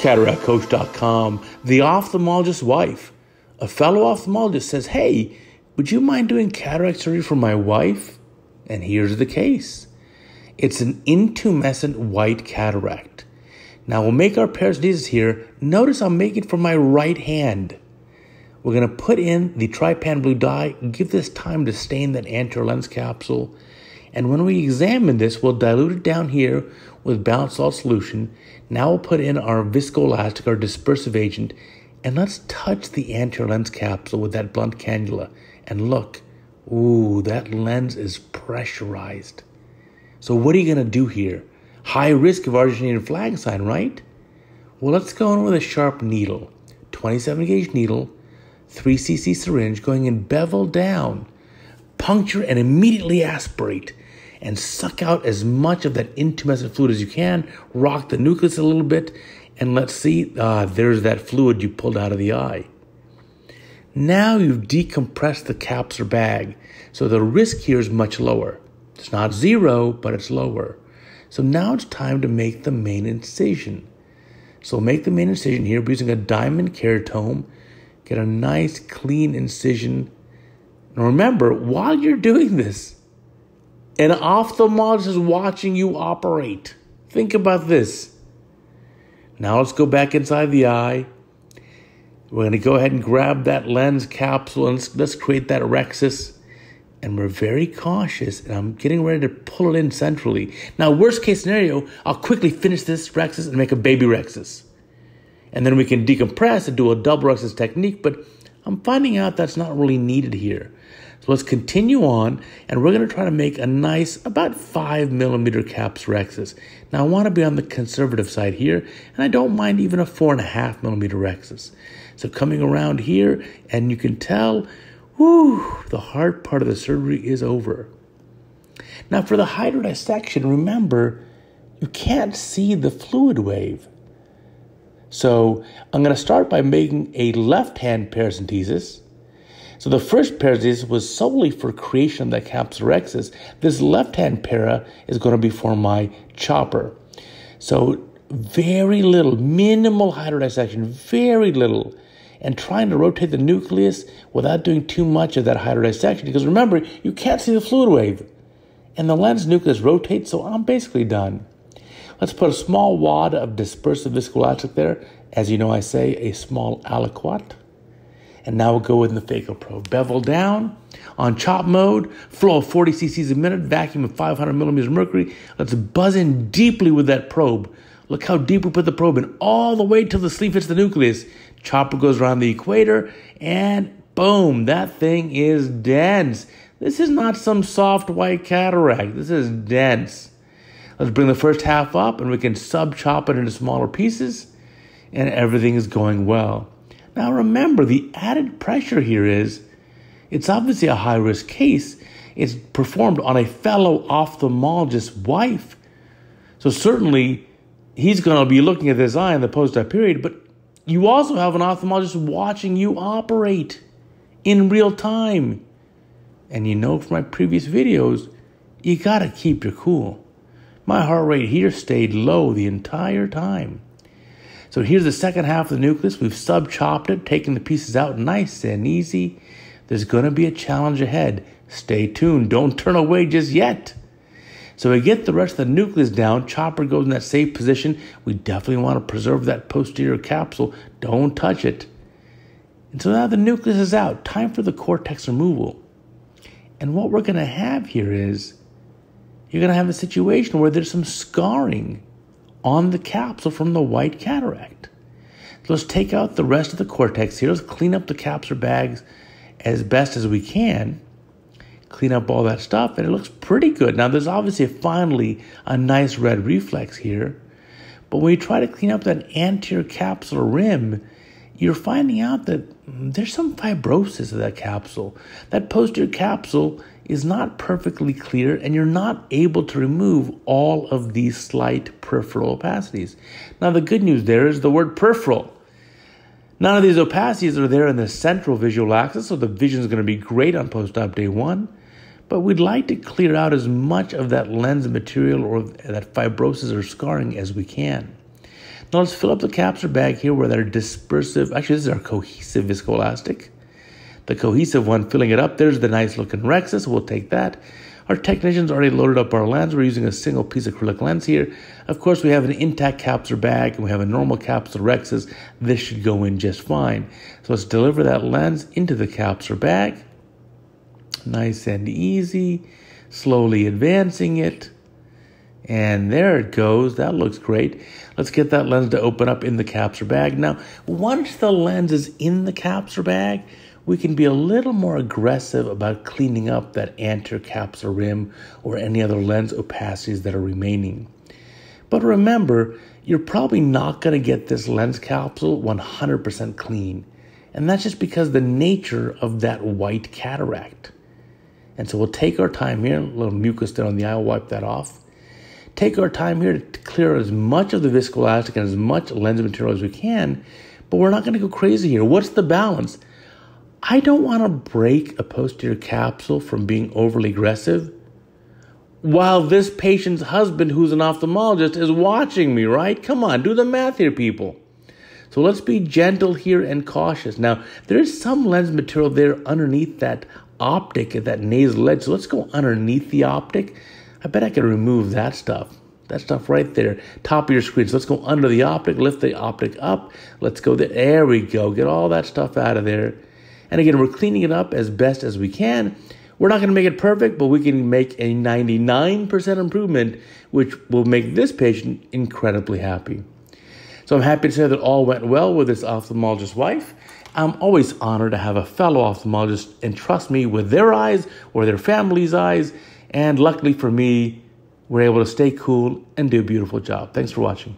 cataractcoach.com, the ophthalmologist's wife. A fellow ophthalmologist says, Hey, would you mind doing cataract surgery for my wife? And here's the case it's an intumescent white cataract. Now we'll make our paracentesis here. Notice I'm making it for my right hand. We're going to put in the trypan blue dye, give this time to stain that anterior lens capsule. And when we examine this, we'll dilute it down here with balanced salt solution. Now we'll put in our viscoelastic, our dispersive agent, and let's touch the anterior lens capsule with that blunt cannula. And look, ooh, that lens is pressurized. So what are you going to do here? High risk of Argentinian flag sign, right? Well, let's go in with a sharp needle, 27 gauge needle, 3 cc syringe going in bevel down, puncture and immediately aspirate and suck out as much of that intumescent fluid as you can. Rock the nucleus a little bit, and let's see. Uh, there's that fluid you pulled out of the eye. Now you've decompressed the capsular bag, so the risk here is much lower. It's not zero, but it's lower. So now it's time to make the main incision. So make the main incision here We're using a diamond keratome. Get a nice clean incision. Now remember, while you're doing this, an ophthalmologist is watching you operate. Think about this. Now let's go back inside the eye. We're going to go ahead and grab that lens capsule and let's, let's create that rhexis. And we're very cautious, and I'm getting ready to pull it in centrally. Now, worst case scenario, I'll quickly finish this rhexis and make a baby rhexis. And then we can decompress and do a double rhexis technique, but I'm finding out that's not really needed here. Let's continue on, and we're going to try to make a nice, about five millimeter caps rhexis. Now I want to be on the conservative side here, and I don't mind even a four and a half millimeter rhexis. So coming around here, and you can tell, whew, the hard part of the surgery is over. Now for the hydrodissection, remember, you can't see the fluid wave. So I'm going to start by making a left hand paracentesis so the first paracentesis was solely for creation of that capsular rhexis. This left-hand para is going to be for my chopper. So very little, minimal hydrodissection, very little. And trying to rotate the nucleus without doing too much of that hydrodissection. Because remember, you can't see the fluid wave. And the lens nucleus rotates, so I'm basically done. Let's put a small wad of dispersive viscoelastic there. As you know, I say a small aliquot. And now we'll go the phaco probe. Bevel down on chop mode, flow of 40 cc's a minute, vacuum of 500 millimeters of mercury. Let's buzz in deeply with that probe. Look how deep we put the probe in, all the way till the sleeve hits the nucleus. Chopper goes around the equator, and boom, that thing is dense. This is not some soft white cataract. This is dense. Let's bring the first half up, and we can sub chop it into smaller pieces, and everything is going well. Now remember, the added pressure here is it's obviously a high risk case. It's performed on a fellow ophthalmologist's wife. So certainly he's going to be looking at this eye in the post op period, but you also have an ophthalmologist watching you operate in real time. And you know from my previous videos, you got to keep your cool. My heart rate here stayed low the entire time. So here's the second half of the nucleus. We've sub-chopped it, taken the pieces out nice and easy. There's going to be a challenge ahead. Stay tuned. Don't turn away just yet. So we get the rest of the nucleus down. Chopper goes in that safe position. We definitely want to preserve that posterior capsule. Don't touch it. And so now the nucleus is out. Time for the cortex removal. And what we're going to have here is you're going to have a situation where there's some scarring on the capsule from the white cataract. Let's take out the rest of the cortex here. Let's clean up the capsular bags as best as we can. Clean up all that stuff, and it looks pretty good. Now, there's obviously finally a nice red reflex here, but when you try to clean up that anterior capsular rim, you're finding out that there's some fibrosis of that capsule. That posterior capsule is not perfectly clear, and you're not able to remove all of these slight peripheral opacities. Now, the good news there is the word peripheral. None of these opacities are there in the central visual axis, so the vision is going to be great on post op day one. But we'd like to clear out as much of that lens material or that fibrosis or scarring as we can. Now let's fill up the capsular bag here with our dispersive, actually this is our cohesive viscoelastic. The cohesive one filling it up, there's the nice looking rhexis, we'll take that. Our technicians already loaded up our lens. We're using a single piece acrylic lens here. Of course, we have an intact capsular bag and we have a normal capsular rhexis. This should go in just fine. So let's deliver that lens into the capsular bag. Nice and easy. Slowly advancing it. And there it goes. That looks great. Let's get that lens to open up in the capsular bag. Now, once the lens is in the capsular bag, we can be a little more aggressive about cleaning up that anterior capsular rim or any other lens opacities that are remaining. But remember, you're probably not going to get this lens capsule 100% clean. And that's just because the nature of that white cataract. And so we'll take our time here, a little mucus there on the eye, wipe that off. Take our time here to clear as much of the viscoelastic and as much lens material as we can, but we're not going to go crazy here. What's the balance? I don't want to break a posterior capsule from being overly aggressive while this patient's husband, who's an ophthalmologist, is watching me, right? Come on, do the math here, people. So let's be gentle here and cautious. Now, there is some lens material there underneath that optic at that nasal edge. So let's go underneath the optic. I bet I can remove that stuff. That stuff right there, top of your screen. So let's go under the optic, lift the optic up. Let's go there. There we go. Get all that stuff out of there. And again, we're cleaning it up as best as we can. We're not going to make it perfect, but we can make a 99% improvement, which will make this patient incredibly happy. So I'm happy to say that all went well with this ophthalmologist's wife. I'm always honored to have a fellow ophthalmologist entrust me with their eyes or their family's eyes. And luckily for me, we're able to stay cool and do a beautiful job. Thanks for watching.